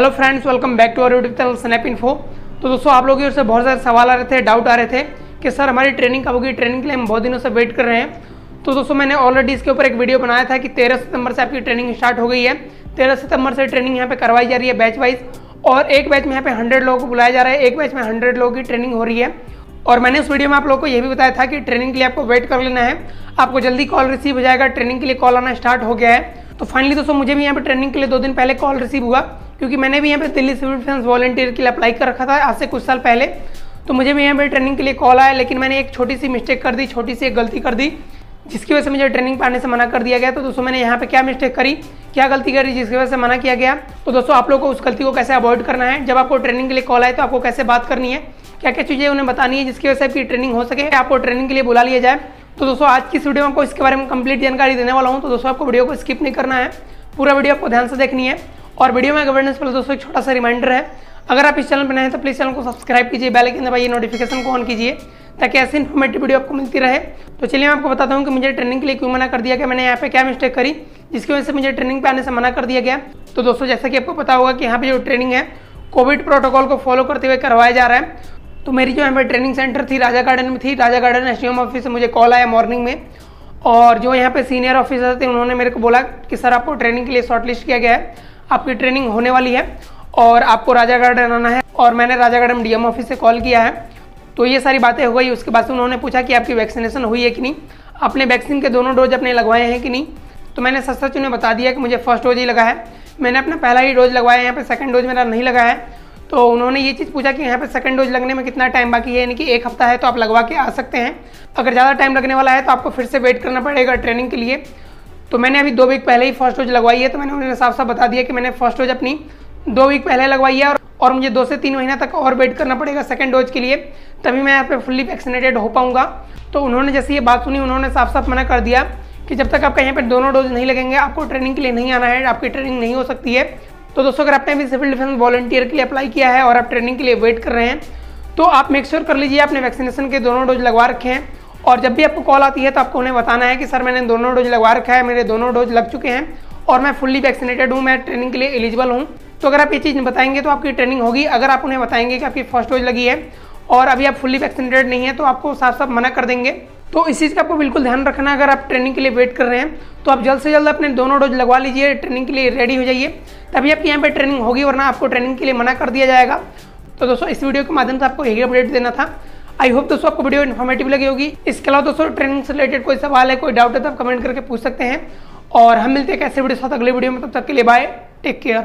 Hello friends welcome back to our YouTube channel snap info तो दोस्तों, आप लोगों की ओर से बहुत सारे सवाल आ रहे थे डाउट आ रहे थे कि सर हमारी ट्रेनिंग कब होगी? ट्रेनिंग के लिए हम बहुत दिनों से वेट कर रहे हैं। तो दोस्तों, मैंने ऑलरेडी इसके ऊपर एक वीडियो बनाया था कि तेरह सितंबर से आपकी ट्रेनिंग स्टार्ट हो गई है। तेरह सितंबर से ट्रेनिंग यहाँ पे करवाई जा रही है बैच वाइज और एक बैच में यहाँ पे हंड्रेड लोगों को बुलाया जा रहा है। एक बैच में हंड्रेड लोगों की ट्रेनिंग हो रही है। और मैंने उस वीडियो में आप लोगों को यह भी बताया था कि ट्रेनिंग के लिए आपको वेट कर लेना है। आपको जल्दी कॉल रिसीव हो जाएगा। ट्रेनिंग के लिए कॉल आना स्टार्ट हो गया है। तो फाइनली दोस्तों, मुझे भी यहाँ पे ट्रेनिंग के लिए दो दिन पहले कॉल रिसीव हुआ। क्योंकि मैंने भी यहाँ पे दिल्ली सिविल डिफेंस वॉलंटियर के लिए अप्लाई कर रखा था, आज से कुछ साल पहले। तो मुझे भी यहाँ पे ट्रेनिंग के लिए कॉल आया, लेकिन मैंने एक छोटी सी मिस्टेक कर दी, छोटी सी एक गलती कर दी, जिसकी वजह से मुझे ट्रेनिंग पाने से मना कर दिया गया। तो दोस्तों, मैंने यहाँ पे क्या मिस्टेक करी, क्या गलती करी, जिसकी वजह से मना किया गया? तो दोस्तों, आप लोग को उस गलती को कैसे अवॉइड करना है? जब आपको ट्रेनिंग के लिए कॉल आए तो आपको कैसे बात करनी है? क्या क्या चीज़ें उन्हें बतानी है, जिसकी वजह से आपकी ट्रेनिंग हो सके, आपको ट्रेनिंग के लिए बुला लिया जाए। तो दोस्तों, आज की इस वीडियो में आपको इसके बारे में कंप्लीट जानकारी देने वाला हूँ। तो दोस्तों, आपको वीडियो को स्किप नहीं करना है। पूरा वीडियो आपको ध्यान से देखनी है। और वीडियो में गवर्नेंस पर दोस्तों एक छोटा सा रिमाइंडर है। अगर आप इस चैनल पर नए हैं तो प्लीज़ चैनल को सब्सक्राइब कीजिए बेल आइकन दबाइए नोटिफिकेशन को ऑन कीजिए, ताकि ऐसी इन्फॉर्मेटिव वीडियो आपको मिलती रहे। तो चलिए मैं आपको बताता हूँ कि मुझे ट्रेनिंग के लिए क्यों मना कर दिया गया। मैंने यहाँ पे क्या मिस्टेक करी, जिसकी वजह से मुझे ट्रेनिंग पे आने से मना कर दिया गया। तो दोस्तों जैसा कि आपको पता होगा कि यहाँ पे जो ट्रेनिंग है कोविड प्रोटोकॉल को फॉलो करते हुए करवाया जा रहा है। तो मेरी जो यहाँ पे ट्रेनिंग सेंटर थी, राजा गार्डन में थी, राजा गार्डन एस ऑफ़िस से मुझे कॉल आया मॉर्निंग में। और जो यहाँ पे सीनियर ऑफिसर थे, उन्होंने मेरे को बोला कि, सर, आपको ट्रेनिंग के लिए शॉर्टलिस्ट किया गया है। आपकी ट्रेनिंग होने वाली है और आपको राजा गार्डन आना है और मैंने राजा गार्डन डीएम ऑफ़िस से कॉल किया है। तो ये सारी बातें हो गई, उसके बाद से उन्होंने पूछा कि आपकी वैक्सीनेशन हुई है कि नहीं। आपने वैक्सीन के दोनों डोज अपने लगवाए हैं कि नहीं? तो मैंने सच सच उन्हें बता दिया कि मुझे फ़र्स्ट डोज ही लगा है। मैंने अपना पहला ही डोज लगवाया है यहाँ पर सेकंड डोज मेरा नहीं लगा है। तो उन्होंने ये चीज़ पूछा कि यहाँ पर सेकंड डोज लगने में कितना टाइम बाकी है? यानी कि एक हफ़्ता है तो आप लगवा के आ सकते हैं। अगर ज़्यादा टाइम लगने वाला है तो आपको फिर से वेट करना पड़ेगा ट्रेनिंग के लिए। तो मैंने अभी दो वीक पहले ही फ़र्स्ट डोज लगवाई है तो मैंने उन्हें साफ़ साफ़ बता दिया कि मैंने फ़र्स्ट डोज अपनी दो वीक पहले लगवाई है और, और मुझे दो से तीन महीना तक और वेट करना पड़ेगा सेकेंड डोज के लिए तभी मैं यहाँ पे फुल्ली वैक्सीनेटेड हो पाऊँगा। तो उन्होंने जैसे ये बात सुनी उन्होंने साफ़ साफ़ मना कर दिया कि जब तक आपका यहाँ पर दोनों डोज नहीं लगेंगे आपको ट्रेनिंग के लिए नहीं आना है आपकी ट्रेनिंग नहीं हो सकती है। तो दोस्तों अगर आपने अभी सिविल डिफेंस वॉलंटियर के लिए अप्लाई किया है और आप ट्रेनिंग के लिए वेट कर रहे हैं तो आप मेक श्योर कर लीजिए आपने वैक्सीनेशन के दोनों डोज लगवा रखे हैं। और जब भी आपको कॉल आती है तो आपको उन्हें बताना है कि, सर, मैंने दोनों डोज लगवा रखा है, मेरे दोनों डोज लग चुके हैं और मैं फुल्ली वैक्सीनेटेड हूँ, मैं ट्रेनिंग के लिए एलिजिबल हूँ। तो अगर आप ये चीज़ बताएँगे तो आपकी ट्रेनिंग होगी। अगर आप उन्हें बताएँगे कि आपकी फ़र्स्ट डोज लगी है और अभी आप फुल्ली वैक्सीनेटेड नहीं है तो आपको साफ़ साफ़ मना कर देंगे। तो इस चीज़ का आपको बिल्कुल ध्यान रखना अगर आप ट्रेनिंग के लिए वेट कर रहे हैं तो आप जल्द से जल्द अपने दोनों डोज लगवा लीजिए ट्रेनिंग के लिए रेडी हो जाइए। तभी आपकी यहाँ पे ट्रेनिंग होगी, वरना आपको ट्रेनिंग के लिए मना कर दिया जाएगा। तो दोस्तों, इस वीडियो के माध्यम से आपको यही अपडेट देना था। आई होप दोस्तों आपको वीडियो इन्फॉर्मेटिव लगी होगी। इसके अलावा दोस्तों ट्रेनिंग से रिलेटेड कोई सवाल है, कोई डाउट है तो आप कमेंट करके पूछ सकते हैं। और हम मिलते हैं कैसे वीडियो साथ अगले वीडियो में, तब तक के लिए बाय टेक केयर